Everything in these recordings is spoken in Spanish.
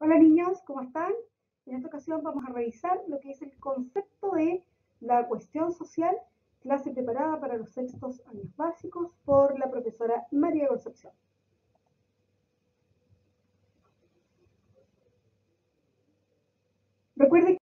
Hola niños, ¿cómo están? En esta ocasión vamos a revisar lo que es el concepto de la cuestión social, clase preparada para los sextos años básicos por la profesora María Concepción. Recuerden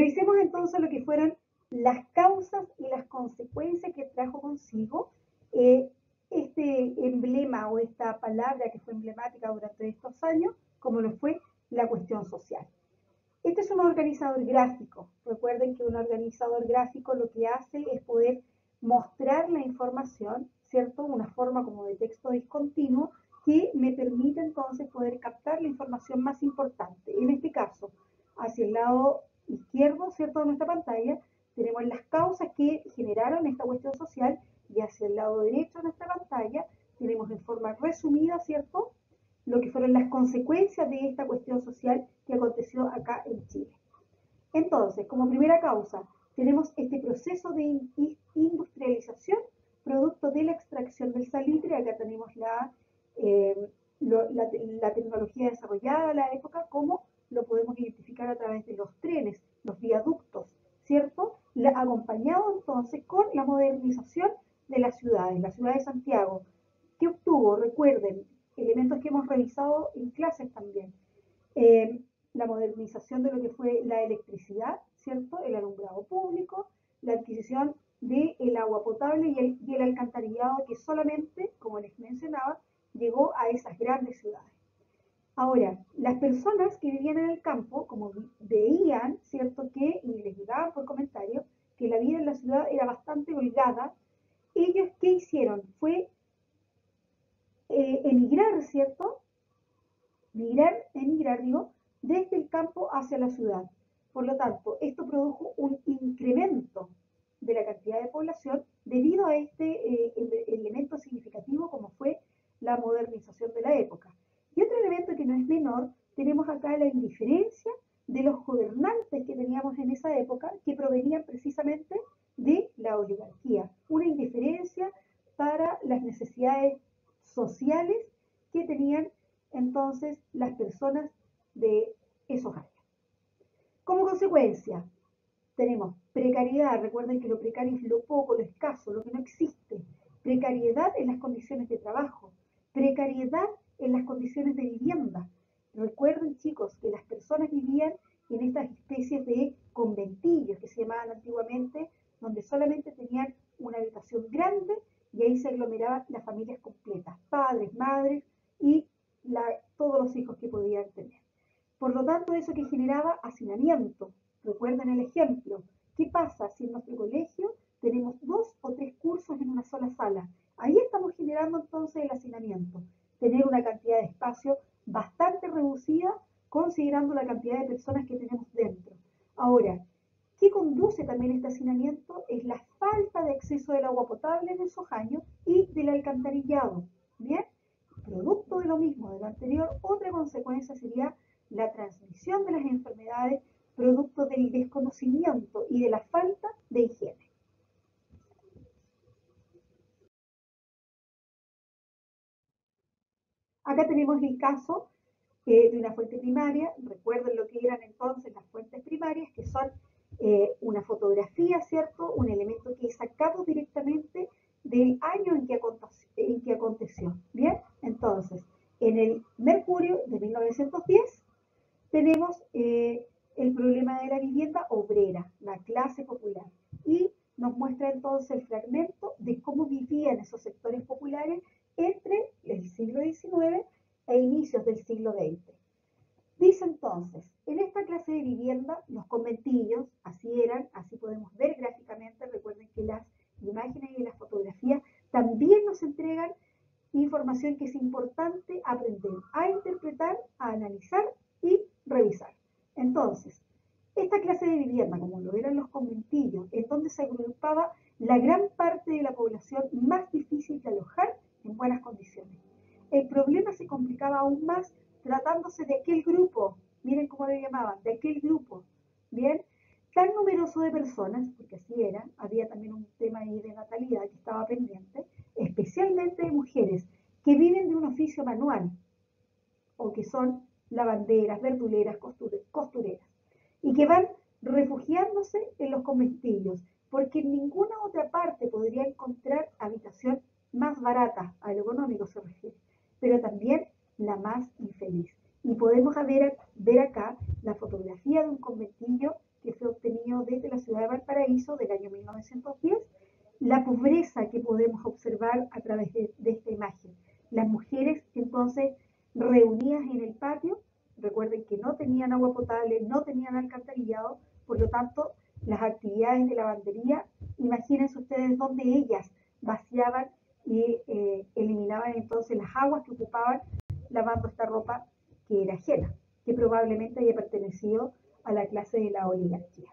Revisemos entonces lo que fueron las causas y las consecuencias que trajo consigo eh, este emblema o esta palabra que fue emblemática durante estos años, como lo fue la cuestión social. Este es un organizador gráfico. Recuerden que un organizador gráfico lo que hace es poder mostrar la información, ¿cierto? Una forma como de texto discontinuo que me permite entonces poder captar la información más importante. En este caso, hacia el lado izquierdo, ¿cierto?, de nuestra pantalla, tenemos las causas que generaron esta cuestión social y hacia el lado derecho de nuestra pantalla tenemos en forma resumida, ¿cierto?, lo que fueron las consecuencias de esta cuestión social que aconteció acá en Chile. Entonces, como primera causa, tenemos este proceso de industrialización producto de la extracción del salitre. Acá tenemos la, eh, la, tecnología desarrollada a la época como lo podemos identificar a través de los trenes, los viaductos, ¿cierto? acompañado entonces con la modernización de las ciudades, la ciudad de Santiago, que obtuvo, recuerden, elementos que hemos revisado en clases también, eh, la modernización de lo que fue la electricidad, ¿cierto? El alumbrado público, la adquisición del el agua potable y el, y el alcantarillado que solamente, como les mencionaba, llegó a esas grandes ciudades. Ahora, las personas que vivían en el campo, como veían, ¿cierto? Que, y les llegaban por comentarios, que la vida en la ciudad era bastante holgada, ellos, ¿qué hicieron? Fue eh, emigrar, ¿cierto? Migrar, emigrar, digo, desde el campo hacia la ciudad. Por lo tanto, esto produjo un incremento de la cantidad de población debido a este eh, elemento significativo como fue la modernización de la época. Otro elemento que no es menor, tenemos acá la indiferencia de los gobernantes que teníamos en esa época, que provenían precisamente de la oligarquía. Una indiferencia para las necesidades sociales que tenían entonces las personas de esos años. Como consecuencia, tenemos precariedad, recuerden que lo precario es lo poco, lo escaso, lo que no existe, precariedad en las condiciones de trabajo, precariedad en las condiciones de vivienda. Recuerden, chicos, que las personas vivían en estas especies de conventillos que se llamaban antiguamente, donde solamente tenían una habitación grande y ahí se aglomeraban las familias completas, padres, madres y todos los hijos que podían tener. Por lo tanto, eso que generaba hacinamiento. Recuerden el ejemplo. ¿Qué pasa si en nuestro colegio tenemos dos o tres cursos en una sola sala? Ahí estamos generando entonces el hacinamiento tener una cantidad de espacio bastante reducida considerando la cantidad de personas que tenemos dentro. Ahora, ¿qué conduce también este hacinamiento? Es la falta de acceso del agua potable en esos años y del alcantarillado. Bien, producto de lo mismo, de lo anterior, otra consecuencia sería la transmisión de las enfermedades producto del desconocimiento y de la falta de higiene. Acá tenemos el caso eh, de una fuente primaria. Recuerden lo que eran entonces las fuentes primarias, que son eh, una fotografía, ¿cierto? Un elemento que es sacado directamente del año en que, en que aconteció. Bien, entonces, en el Mercurio de 1910 tenemos eh, el problema de la vivienda obrera, la clase popular. Y nos muestra entonces el fragmento de cómo vivían esos sectores populares entre el siglo XIX e inicios del siglo XX. Dice entonces, en esta clase de vivienda, los conventillos, así eran, así podemos ver gráficamente, recuerden que las imágenes y las fotografías también nos información que es importante aprender a interpretar, a analizar y revisar. Entonces, esta clase de vivienda, como lo eran los conventillos, en donde se agrupaba la gran parte de la población más difícil de alojar en buenas condiciones. El problema se complicaba aún más tratándose de aquel grupo, miren cómo le llamaban, de aquel grupo, ¿bien? reemplazo de personas, porque así era, había también un tema ahí de natalidad que estaba pendiente, especialmente de mujeres que viven de un oficio manual o que son lavanderas, verduleras, costureras, y que van refugiándose en los conventillos, porque en ninguna otra parte podría encontrar habitación más barata, a lo económico se refiere, pero también la más infeliz. Y podemos ver, ver acá la fotografía de un conventillo que fue obtenido desde la ciudad de Valparaíso del año 1910, la pobreza que podemos observar a través de, esta imagen. Las mujeres entonces reunidas en el patio, recuerden que no tenían agua potable, no tenían alcantarillado, por lo tanto, las actividades de lavandería, imagínense ustedes dónde ellas vaciaban y eh, eliminaban entonces las aguas que ocupaban lavando esta ropa que era ajena, que probablemente haya pertenecido a la clase de la oligarquía.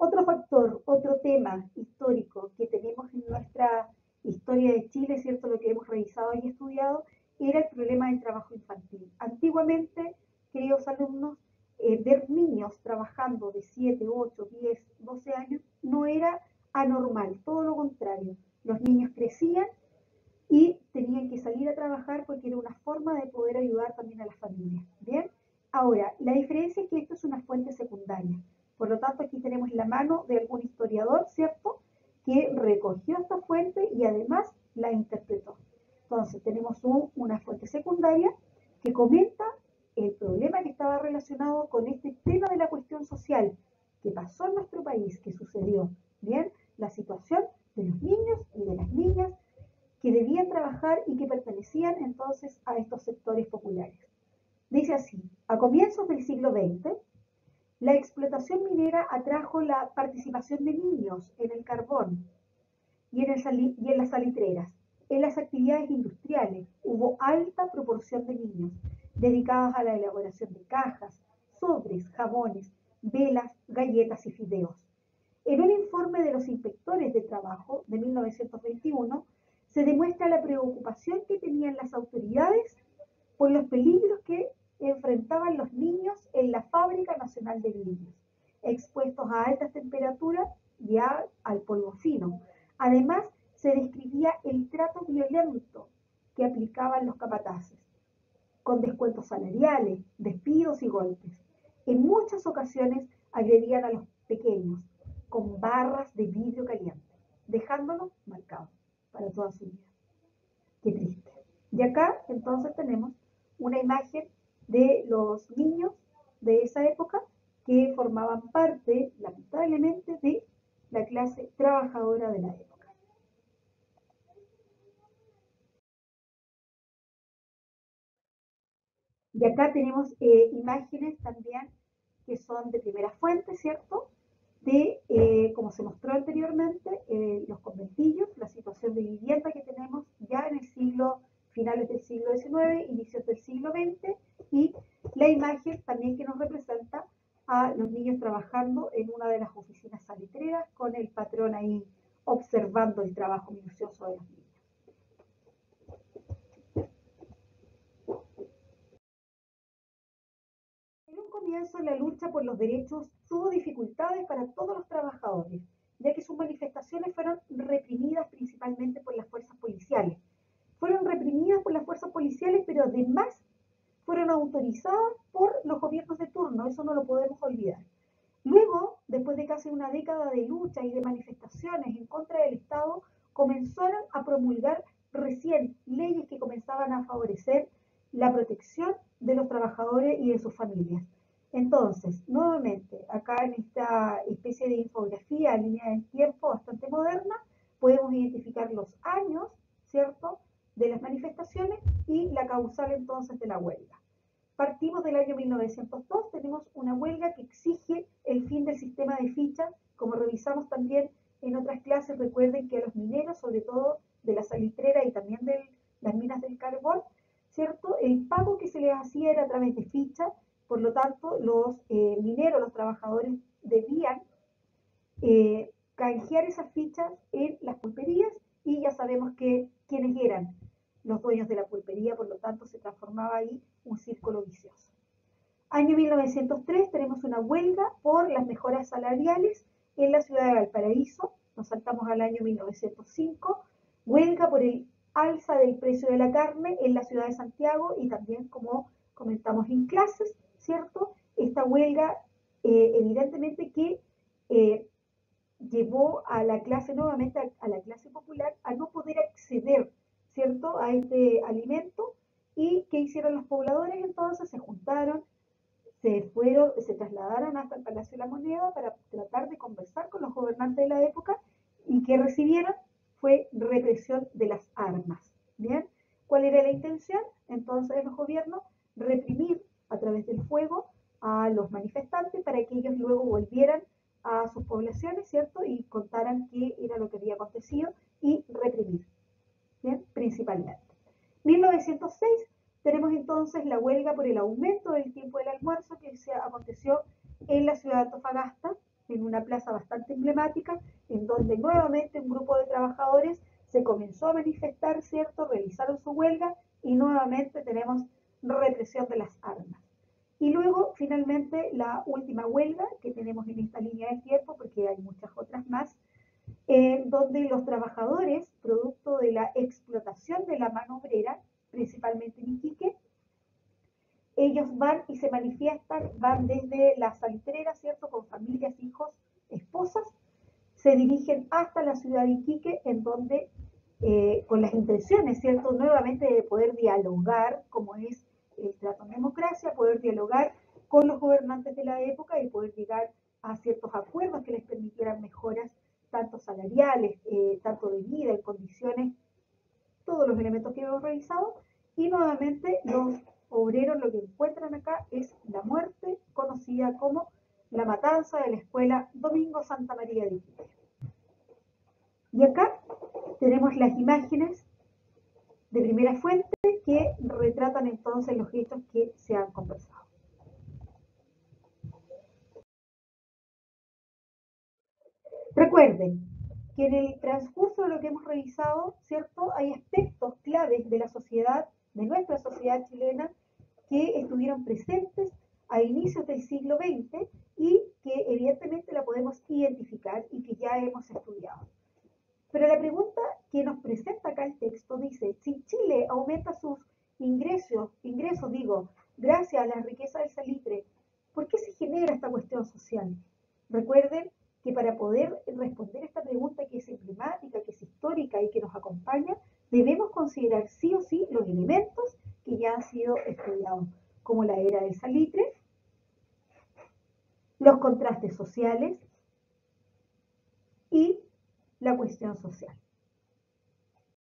Otro factor, otro tema histórico que tenemos en nuestra historia de Chile, ¿cierto? Lo que hemos revisado y estudiado, era el problema del trabajo infantil. Antiguamente, queridos alumnos, eh, ver niños trabajando de 7, 8, 10, 12 años no era anormal, todo lo contrario. Los niños crecían y tenían que salir a trabajar porque era una forma de poder ayudar también a las familias. Bien, ahora, la diferencia es que esto es una fuente secundaria. Por lo tanto, tenemos la mano de algún historiador, ¿cierto?, que recogió esta fuente y además la interpretó. Entonces, tenemos una fuente secundaria que comenta el problema que estaba relacionado con este tema de la cuestión social que pasó en nuestro país, que sucedió, ¿bien? La situación de los niños y de las niñas que debían trabajar y que pertenecían entonces a estos sectores populares. Dice así, a comienzos del siglo XX, la explotación minera atrajo la participación de niños en el carbón y en, las salitreras. En las actividades industriales hubo alta proporción de niños dedicados a la elaboración de cajas, sobres, jabones, velas, galletas y fideos. En un informe de los inspectores de trabajo de 1921 se demuestra la preocupación que tenían las autoridades por los peligros que enfrentaban los niños en la Fábrica Nacional de Niños, expuestos a altas temperaturas y al polvo fino. Además, se describía el trato violento que aplicaban los capataces, con descuentos salariales, despidos y golpes. En muchas ocasiones agredían a los pequeños con barras de vidrio caliente, dejándolos marcados para toda su vida. Qué triste. Y acá entonces tenemos una imagen de los niños de esa época que formaban parte, lamentablemente, de la clase trabajadora de la época. Y acá tenemos eh, imágenes también que son de primera fuente, ¿cierto? De, eh, como se mostró anteriormente, eh, los conventillos, la situación de vivienda que tenemos ya en el siglo, finales del siglo XIX, inicios del siglo XX, y la imagen también que nos representa a los niños trabajando en una de las oficinas salitreras con el patrón ahí observando el trabajo minucioso de los niños. En un comienzo la lucha por los derechos tuvo dificultades para todos los trabajadores, ya que sus manifestaciones fueron reprimidas principalmente por las fuerzas policiales. Fueron reprimidas por las fuerzas policiales, pero además fueron autorizadas por los gobiernos de turno, eso no lo podemos olvidar. Luego, después de casi una década de lucha y de manifestaciones en contra del Estado, comenzaron a promulgar recién leyes que comenzaban a favorecer la protección de los trabajadores y de sus familias. Entonces, nuevamente, acá en esta especie de infografía, línea del tiempo bastante moderna, podemos identificar los años, ¿cierto?, de las manifestaciones y la causal entonces de la huelga. Partimos del año 1902, tenemos una huelga que exige el fin del sistema de fichas, como revisamos también en otras clases, recuerden que a los mineros, sobre todo de la salitrera y también de las minas del carbón, ¿cierto? El pago que se les hacía era a través de fichas, por lo tanto, los eh, mineros, los trabajadores debían eh, canjear esas fichas en las pulperías y ya sabemos que quienes eran los dueños de la pulpería, por lo tanto se transformaba ahí un círculo vicioso. Año 1903 tenemos una huelga por las mejoras salariales en la ciudad de Valparaíso, nos saltamos al año 1905, huelga por el alza del precio de la carne en la ciudad de Santiago y también como comentamos en clases, ¿cierto? Esta huelga eh, evidentemente que eh, llevó a la clase, nuevamente a, la clase popular, a no poder acceder, ¿cierto?, a este alimento. ¿Y qué hicieron los pobladores entonces? Se juntaron, se fueron, se trasladaron hasta el Palacio de la Moneda para tratar de conversar con los gobernantes de la época y que recibieron fue represión de las armas. ¿Bien? ¿Cuál era la intención entonces de los gobiernos? Reprimir a través del fuego a los manifestantes para que ellos luego volvieran a sus poblaciones, ¿cierto? Y contaran qué era lo que había acontecido y reprimir, ¿bien? Principalmente. 1906 tenemos entonces la huelga por el aumento del tiempo del almuerzo que se aconteció en la ciudad de Antofagasta, en una plaza bastante emblemática, en donde nuevamente un grupo de trabajadores se comenzó a manifestar, ¿cierto? Realizaron su huelga y nuevamente tenemos represión de las armas. Y luego, finalmente, la última huelga que tenemos en esta línea de tiempo, porque hay muchas otras más, en donde los trabajadores, producto de la explotación de la mano obrera, principalmente en Iquique, ellos van y se manifiestan, van desde la salitrera, ¿cierto?, con familias, hijos, esposas, se dirigen hasta la ciudad de Iquique, en donde, eh, con las intenciones, ¿cierto?, nuevamente de poder dialogar, como es el trato en democracia, poder dialogar con los gobernantes de la época y poder llegar a ciertos acuerdos que les permitieran mejoras tanto salariales, eh, tanto de vida, en condiciones, todos los elementos que hemos revisado. Y nuevamente los obreros lo que encuentran acá es la muerte conocida como la matanza de la escuela Domingo Santa María de Iquique. Y acá tenemos las imágenes de primera fuente que retratan entonces los hechos que se han conversado. Recuerden que en el transcurso de lo que hemos revisado, ¿cierto? Hay aspectos claves de la sociedad, de nuestra sociedad chilena, que estuvieron presentes a inicios del siglo XX y que evidentemente la podemos identificar y que ya hemos estudiado. Pero la pregunta que nos presenta acá el texto dice, si Chile aumenta sus ingresos, ingresos digo, gracias a la riqueza del salitre, ¿por qué se genera esta cuestión social? Recuerden que para poder responder esta pregunta que es emblemática, que es histórica y que nos acompaña, debemos considerar sí o sí los elementos que ya han sido estudiados, como la era del salitre, los contrastes sociales y la cuestión social.